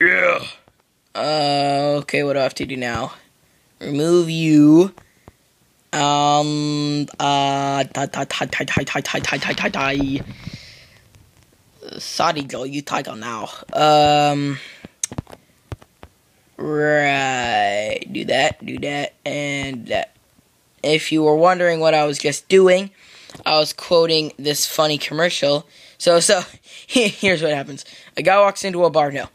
Yeah. Uh, okay, what do I have to do now? Remove you. Um, uh, da, da, da, da, da, da, da, da, da, da, da. Sorry, Joe, you tiger now. Um, right, do that, do that, and that. If you were wondering what I was just doing, I was quoting this funny commercial. So, so here's what happens: a guy walks into a bar. No,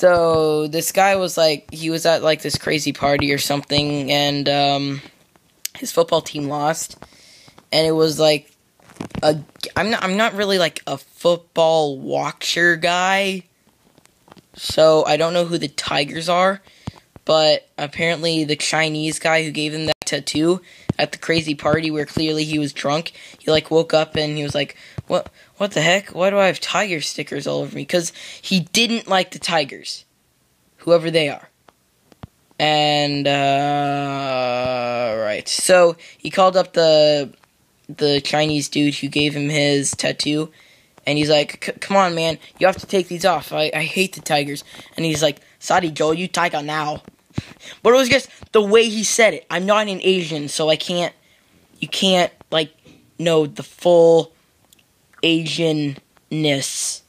so this guy was like, he was at like this crazy party or something, and um, his football team lost, and it was like a. I'm not. I'm not really like a football watcher guy, so I don't know who the Tigers are, but apparently the Chinese guy who gave him that tattoo at the crazy party where clearly he was drunk. He like woke up and he was like, "What? What the heck? Why do I have tiger stickers all over me?" Because he didn't like the Tigers, whoever they are. And uh, right, so he called up the the Chinese dude who gave him his tattoo, and he's like, "Come on, man, you have to take these off. I, I hate the Tigers." And he's like, "Sorry, Joe, you tiger now." But it was just the way he said it. I'm not an Asian, so I can't. You can't like know the full Asianness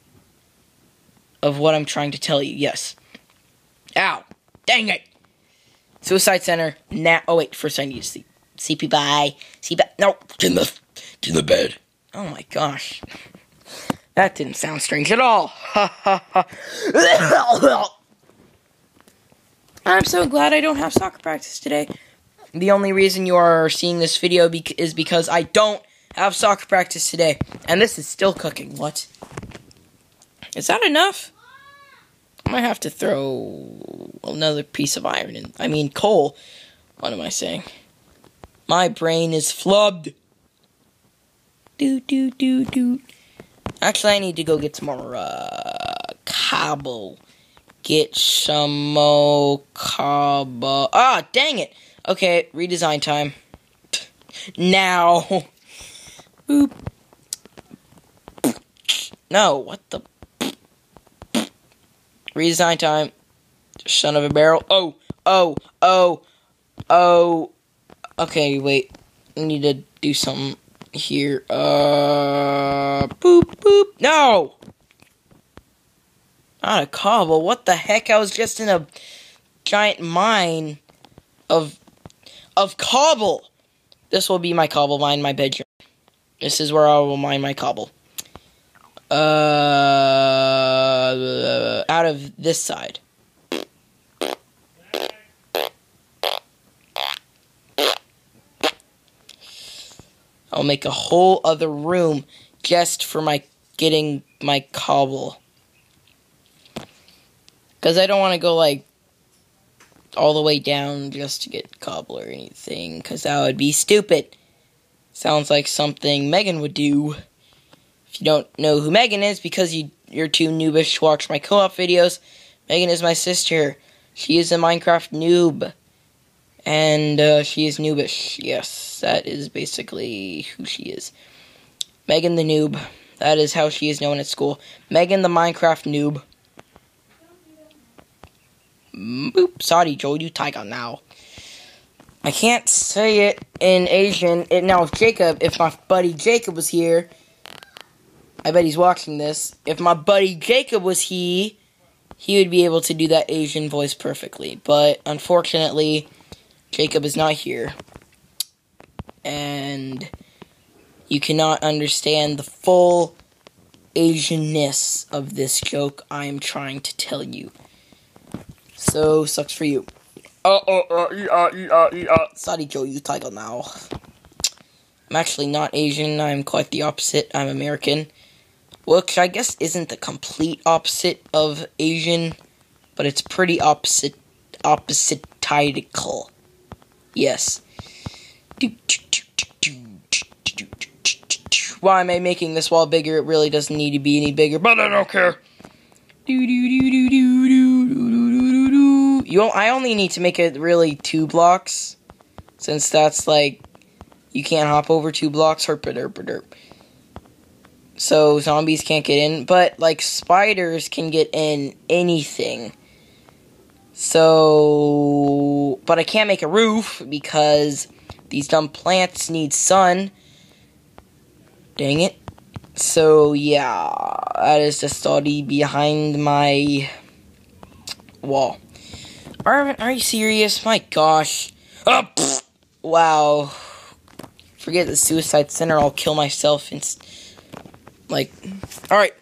of what I'm trying to tell you. Yes. Ow! Dang it! Suicide Center. Now. Oh wait, first I need to sleep. CP bye. CP. No. Get in the get in the bed. Oh my gosh. That didn't sound strange at all. Ha ha ha. I'm so glad I don't have soccer practice today. The only reason you are seeing this video bec- is because I don't have soccer practice today. And this is still cooking. What? Is that enough? I might have to throw another piece of iron in. I mean, coal. What am I saying? My brain is flubbed. Do, do, do, do. Actually, I need to go get some more, uh, cobble get some more cobble. Ah, dang it. Okay, redesign time. Now. Boop. No, what the? Redesign time. Son of a barrel. Oh, oh, oh, oh. Okay, wait. I need to do something here. Uh, boop, boop. No! Not a cobble. What the heck? I was just in a giant mine of of cobble. This will be my cobble mine, my bedroom. This is where I will mine my cobble. Uh, out of this side. I'll make a whole other room just for my getting my cobble. Because I don't want to go, like, all the way down just to get cobble or anything. Because that would be stupid. Sounds like something Megan would do. If you don't know who Megan is, because you, you're too noobish to watch my co-op videos, Megan is my sister. She is a Minecraft noob. And uh, she is noobish. Yes, that is basically who she is. Megan the noob. That is how she is known at school. Megan the Minecraft noob. Boop. Sorry, Joe, you tiger now. I can't say it in Asian. It, now, if Jacob, if my buddy Jacob was here, I bet he's watching this. If my buddy Jacob was he, he would be able to do that Asian voice perfectly. But unfortunately, Jacob is not here. And you cannot understand the full Asianness of this joke I am trying to tell you. So, sucks for you. Uh oh, uh, e, uh, e, uh, e, uh. Sorry, Joe, you title now. I'm actually not Asian. I'm quite the opposite. I'm American. Which I guess isn't the complete opposite of Asian, but it's pretty opposite, opposite tidal. Yes. Why am I making this wall bigger? It really doesn't need to be any bigger, but I don't care. Do do do do do do. You, I only need to make it really two blocks, since that's like you can't hop over two blocks. So zombies can't get in, but like spiders can get in anything. So, but I can't make a roof because these dumb plants need sun. Dang it. So, yeah, that is the study behind my wall. Arvin, are you serious? My gosh. Oh, wow. Forget the suicide center. I'll kill myself. And like, all right.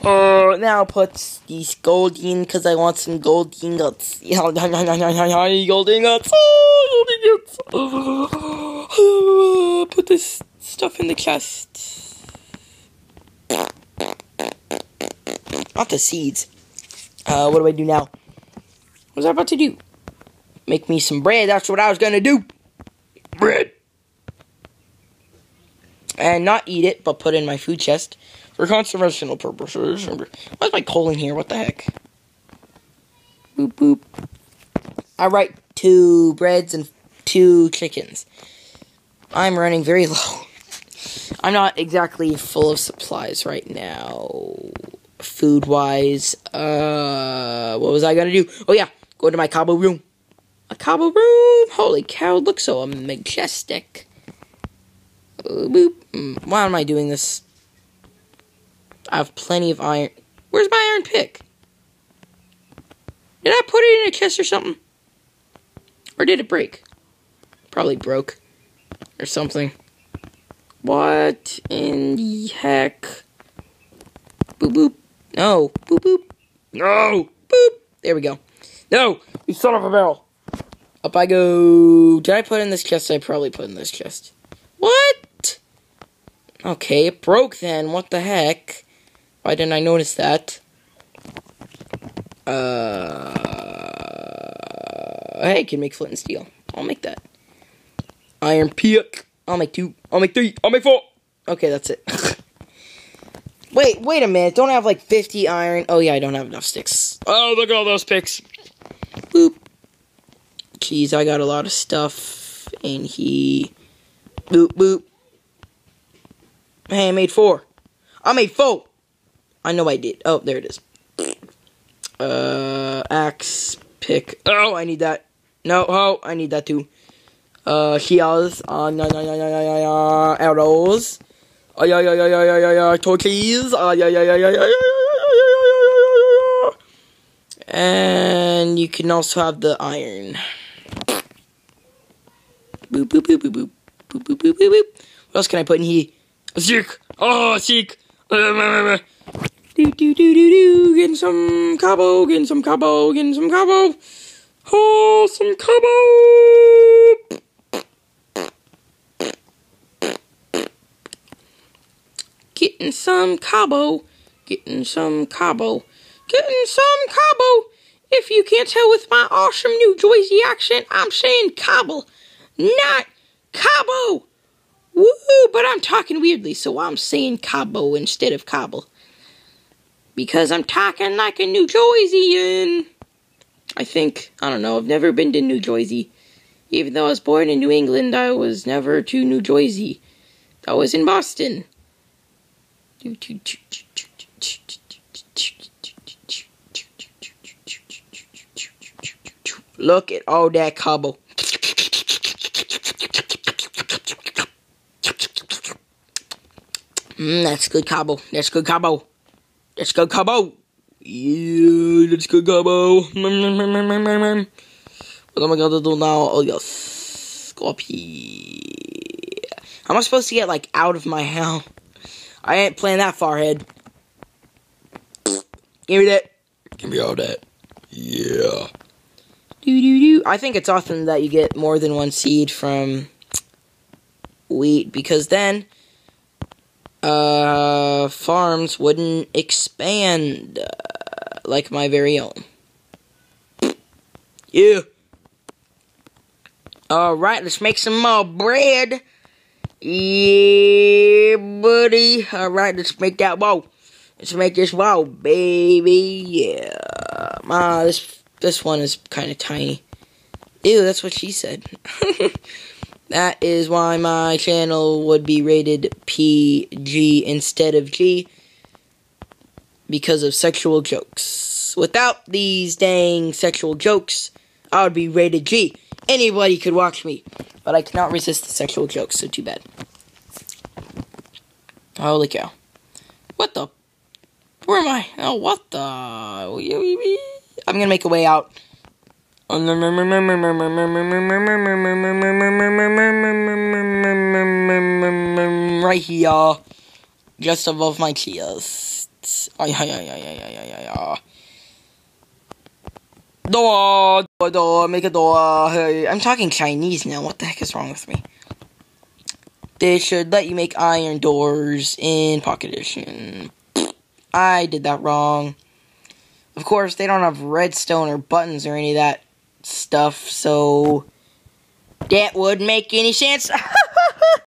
Uh, now put these gold in because I want some gold ingots. gold ingots. Oh, gold ingots. Put this stuff in the chest. Not the seeds. Uh, what do I do now? What was I about to do? Make me some bread. That's what I was gonna do. Bread. And not eat it, but put it in my food chest for conservational purposes. Why's my colon here? What the heck? Boop boop. I write two breads and two chickens. I'm running very low. I'm not exactly full of supplies right now, food wise. Uh, what was I gonna do? Oh yeah, go to my cobble room. A cobble room. Holy cow! It looks so majestic. Boop. Mm, Why am I doing this? I have plenty of iron. Where's my iron pick? Did I put it in a chest or something? Or did it break? Probably broke. Or something. What in the heck? Boop boop. No. Boop boop. No. Boop. There we go. No. You son of a barrel. Up I go. Did I put in this chest? I probably put in this chest. What? Okay, it broke then. What the heck? Why didn't I notice that? Uh, hey, I can make flint and steel. I'll make that. Iron pick. I'll make two. I'll make three. I'll make four. Okay, that's it. wait, wait a minute. Don't I have like 50 iron? Oh, yeah, I don't have enough sticks. Oh, look at all those picks. Boop. Jeez, I got a lot of stuff. And he... Boop, boop. Hey, I made four. I made four! I know I did. Oh, there it is. Uh, axe, pick. Oh, I need that. No, oh, I need that too. Uh, heals. Uh, no, no, no, no, no, no, arrows. Uh, yeah, yeah, yeah, yeah, yeah, yeah, torches. Uh, yeah, yeah, yeah, yeah, yeah, yeah. And you can also have the iron. Boop, boop, boop, boop, boop. Boop, boop, boop, boop. What else can I put in here? Sick. Oh, sick. Do, do, do, do, do. Getting some cabo, getting some cabo, getting some cabo. Oh, some cabo. Getting some cabo, getting some cabo, getting some cabo. If you can't tell with my awesome New Jersey accent, I'm saying cobble, not cabo. Woo! But I'm talking weirdly, so I'm saying cabo instead of cobble. Because I'm talking like a New Jerseyan. I think. I don't know. I've never been to New Jersey. Even though I was born in New England, I was never to New Jersey. I was in Boston. Look at all that cobble. Mm, that's good cobble. That's good cobble. That's good cobble. Yeah, that's good cobble. What am I gonna do now? Oh up here. How am I supposed to get like out of my house? I ain't playing that far ahead. Give me that. Give me all that. Yeah. I think it's often that you get more than one seed from wheat because then uh farms wouldn't expand uh, like my very own. Yeah. All right, let's make some more bread. Yeah, buddy. All right, let's make that wall. Let's make this wall, baby. Yeah. Ah, this this one is kind of tiny. Ew, that's what she said. that is why my channel would be rated PG instead of G. because of sexual jokes. Without these dang sexual jokes, I would be rated G. Anybody could watch me, but I cannot resist the sexual jokes, so too bad. Holy cow. What the? Where am I? Oh, what the? I'm gonna make a way out. Right here. Just above my chest. Door, door, door, make a door. Hey, I'm talking Chinese now. What the heck is wrong with me? They should let you make iron doors in Pocket Edition. I did that wrong. Of course, they don't have redstone or buttons or any of that stuff, so that wouldn't make any sense.